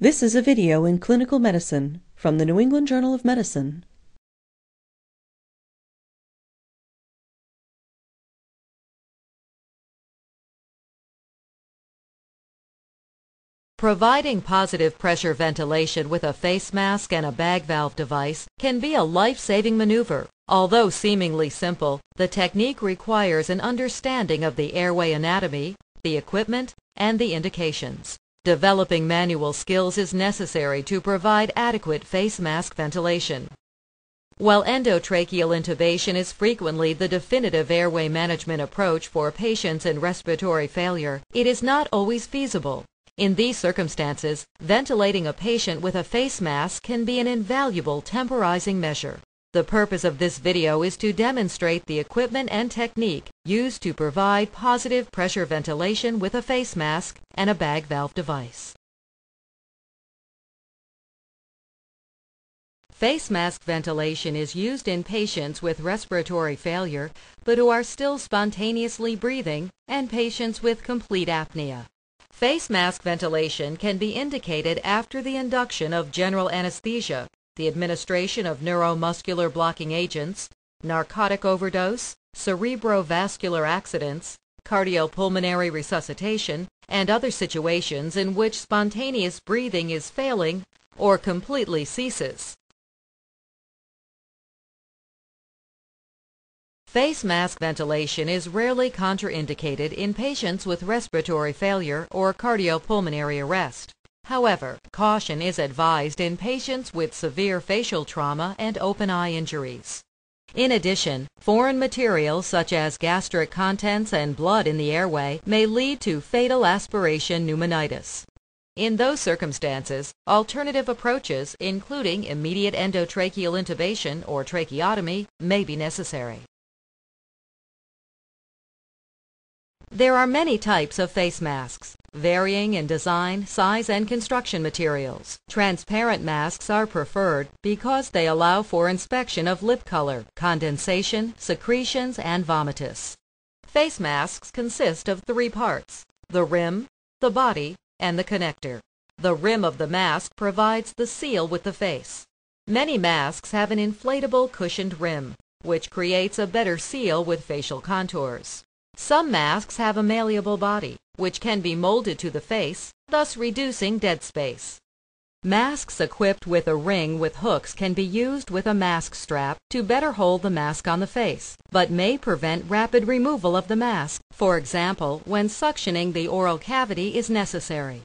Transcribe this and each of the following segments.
This is a video in clinical medicine from the New England Journal of Medicine. Providing positive pressure ventilation with a face mask and a bag valve device can be a life-saving maneuver. Although seemingly simple, the technique requires an understanding of the airway anatomy, the equipment, and the indications. Developing manual skills is necessary to provide adequate face mask ventilation. While endotracheal intubation is frequently the definitive airway management approach for patients in respiratory failure, it is not always feasible. In these circumstances, ventilating a patient with a face mask can be an invaluable temporizing measure. The purpose of this video is to demonstrate the equipment and technique used to provide positive pressure ventilation with a face mask and a bag valve device. Face mask ventilation is used in patients with respiratory failure but who are still spontaneously breathing and patients with complete apnea. Face mask ventilation can be indicated after the induction of general anesthesia, the administration of neuromuscular blocking agents, narcotic overdose, cerebrovascular accidents, cardiopulmonary resuscitation, and other situations in which spontaneous breathing is failing or completely ceases. Face mask ventilation is rarely contraindicated in patients with respiratory failure or cardiopulmonary arrest. However, caution is advised in patients with severe facial trauma and open eye injuries. In addition, foreign materials such as gastric contents and blood in the airway may lead to fatal aspiration pneumonitis. In those circumstances, alternative approaches, including immediate endotracheal intubation or tracheotomy, may be necessary. There are many types of face masks, varying in design, size, and construction materials. Transparent masks are preferred because they allow for inspection of lip color, condensation, secretions, and vomitus. Face masks consist of three parts, the rim, the body, and the connector. The rim of the mask provides the seal with the face. Many masks have an inflatable cushioned rim, which creates a better seal with facial contours. Some masks have a malleable body, which can be molded to the face, thus reducing dead space. Masks equipped with a ring with hooks can be used with a mask strap to better hold the mask on the face, but may prevent rapid removal of the mask, for example, when suctioning the oral cavity is necessary.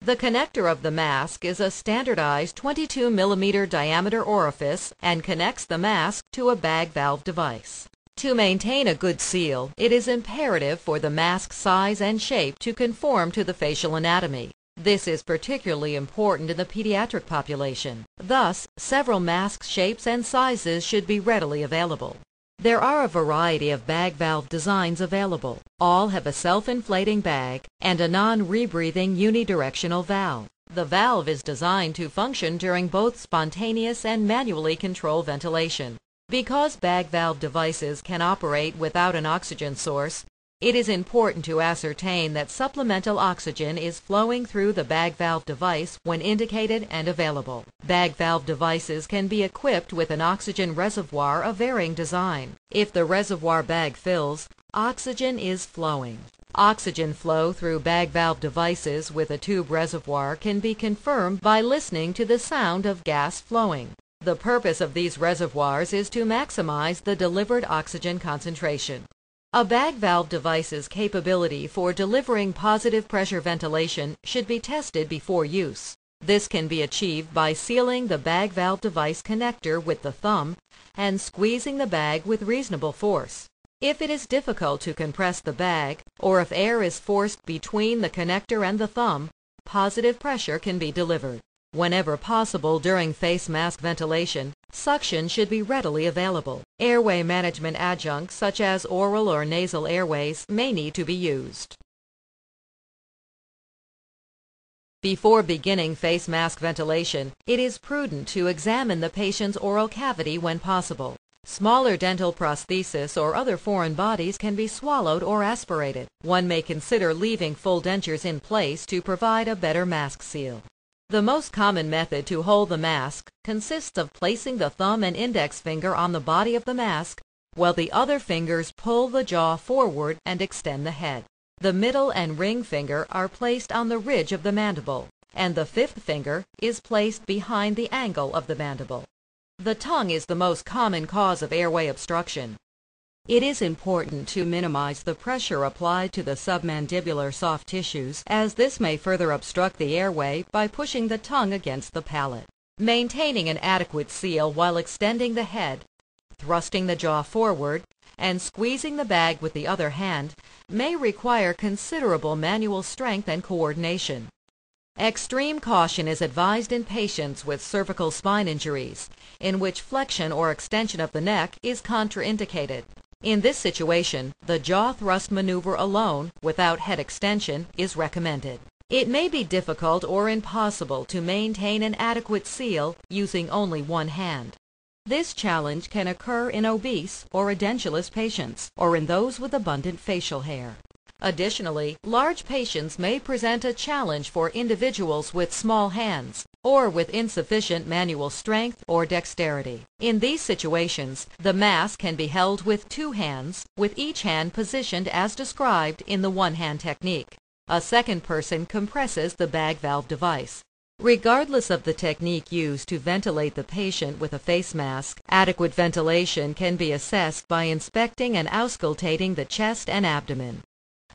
The connector of the mask is a standardized 22 millimeter diameter orifice and connects the mask to a bag valve device. To maintain a good seal, it is imperative for the mask size and shape to conform to the facial anatomy. This is particularly important in the pediatric population. Thus, several mask shapes and sizes should be readily available. There are a variety of bag valve designs available. All have a self-inflating bag and a non-rebreathing unidirectional valve. The valve is designed to function during both spontaneous and manually controlled ventilation. Because bag valve devices can operate without an oxygen source, it is important to ascertain that supplemental oxygen is flowing through the bag valve device when indicated and available. Bag valve devices can be equipped with an oxygen reservoir of varying design. If the reservoir bag fills, oxygen is flowing. Oxygen flow through bag valve devices with a tube reservoir can be confirmed by listening to the sound of gas flowing. The purpose of these reservoirs is to maximize the delivered oxygen concentration. A bag valve device's capability for delivering positive pressure ventilation should be tested before use. This can be achieved by sealing the bag valve device connector with the thumb and squeezing the bag with reasonable force. If it is difficult to compress the bag, or if air is forced between the connector and the thumb, positive pressure can be delivered. Whenever possible during face mask ventilation, suction should be readily available. Airway management adjuncts such as oral or nasal airways may need to be used. Before beginning face mask ventilation, it is prudent to examine the patient's oral cavity when possible. Smaller dental prosthesis or other foreign bodies can be swallowed or aspirated. One may consider leaving full dentures in place to provide a better mask seal. The most common method to hold the mask consists of placing the thumb and index finger on the body of the mask while the other fingers pull the jaw forward and extend the head. The middle and ring finger are placed on the ridge of the mandible, and the fifth finger is placed behind the angle of the mandible. The tongue is the most common cause of airway obstruction. It is important to minimize the pressure applied to the submandibular soft tissues as this may further obstruct the airway by pushing the tongue against the palate. Maintaining an adequate seal while extending the head, thrusting the jaw forward, and squeezing the bag with the other hand may require considerable manual strength and coordination. Extreme caution is advised in patients with cervical spine injuries, in which flexion or extension of the neck is contraindicated. In this situation, the jaw thrust maneuver alone, without head extension, is recommended. It may be difficult or impossible to maintain an adequate seal using only one hand. This challenge can occur in obese or edentulous patients, or in those with abundant facial hair. Additionally, large patients may present a challenge for individuals with small hands or with insufficient manual strength or dexterity. In these situations, the mask can be held with two hands, with each hand positioned as described in the one-hand technique. A second person compresses the bag valve device. Regardless of the technique used to ventilate the patient with a face mask, adequate ventilation can be assessed by inspecting and auscultating the chest and abdomen.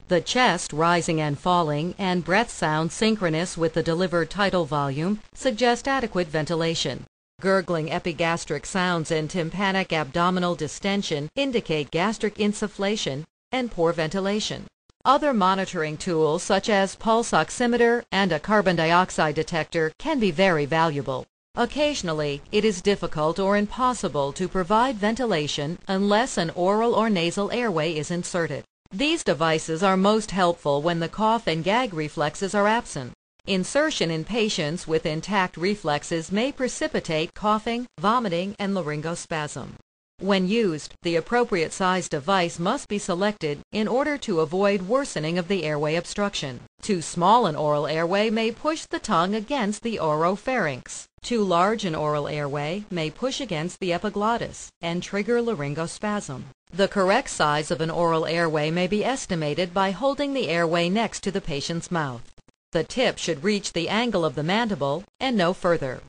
The chest rising and falling and breath sound synchronous with the delivered tidal volume suggest adequate ventilation. Gurgling epigastric sounds and tympanic abdominal distension indicate gastric insufflation and poor ventilation. Other monitoring tools such as pulse oximeter and a carbon dioxide detector can be very valuable. Occasionally, it is difficult or impossible to provide ventilation unless an oral or nasal airway is inserted. These devices are most helpful when the cough and gag reflexes are absent. Insertion in patients with intact reflexes may precipitate coughing, vomiting, and laryngospasm. When used, the appropriate size device must be selected in order to avoid worsening of the airway obstruction. Too small an oral airway may push the tongue against the oropharynx. Too large an oral airway may push against the epiglottis and trigger laryngospasm. The correct size of an oral airway may be estimated by holding the airway next to the patient's mouth. The tip should reach the angle of the mandible and no further.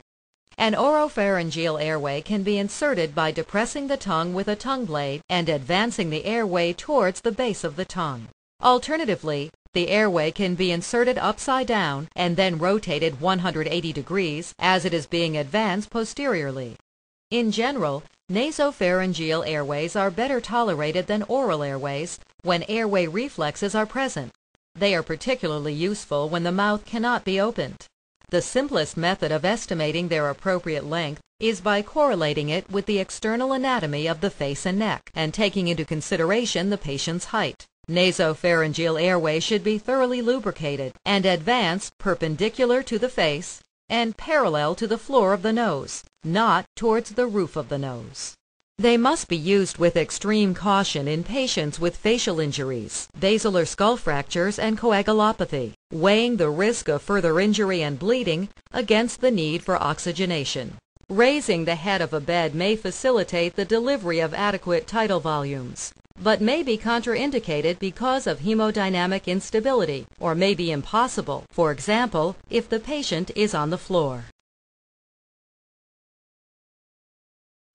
An oropharyngeal airway can be inserted by depressing the tongue with a tongue blade and advancing the airway towards the base of the tongue. Alternatively, the airway can be inserted upside down and then rotated 180 degrees as it is being advanced posteriorly. In general, Nasopharyngeal airways are better tolerated than oral airways when airway reflexes are present. They are particularly useful when the mouth cannot be opened. The simplest method of estimating their appropriate length is by correlating it with the external anatomy of the face and neck and taking into consideration the patient's height. Nasopharyngeal airway should be thoroughly lubricated and advanced perpendicular to the face and parallel to the floor of the nose, not towards the roof of the nose. They must be used with extreme caution in patients with facial injuries, basilar skull fractures, and coagulopathy, weighing the risk of further injury and bleeding against the need for oxygenation. Raising the head of a bed may facilitate the delivery of adequate tidal volumes, but may be contraindicated because of hemodynamic instability or may be impossible, for example, if the patient is on the floor.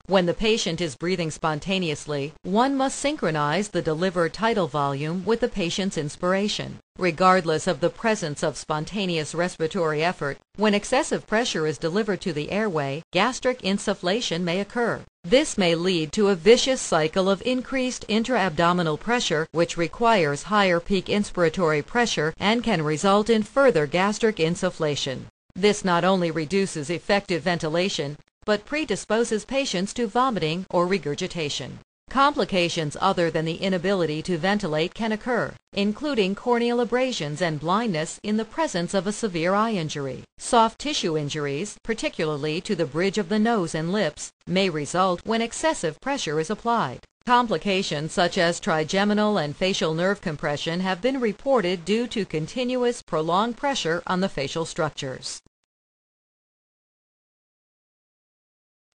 When the patient is breathing spontaneously, one must synchronize the delivered tidal volume with the patient's inspiration. Regardless of the presence of spontaneous respiratory effort, when excessive pressure is delivered to the airway, gastric insufflation may occur. This may lead to a vicious cycle of increased intra-abdominal pressure, which requires higher peak inspiratory pressure and can result in further gastric insufflation. This not only reduces effective ventilation, but predisposes patients to vomiting or regurgitation. Complications other than the inability to ventilate can occur, including corneal abrasions and blindness in the presence of a severe eye injury. Soft tissue injuries, particularly to the bridge of the nose and lips, may result when excessive pressure is applied. Complications such as trigeminal and facial nerve compression have been reported due to continuous prolonged pressure on the facial structures.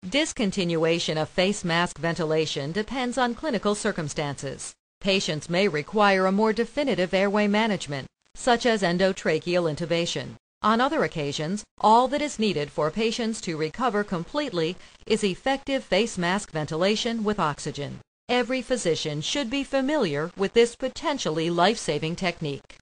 Discontinuation of face mask ventilation depends on clinical circumstances. Patients may require a more definitive airway management, such as endotracheal intubation. On other occasions, all that is needed for patients to recover completely is effective face mask ventilation with oxygen. Every physician should be familiar with this potentially life-saving technique.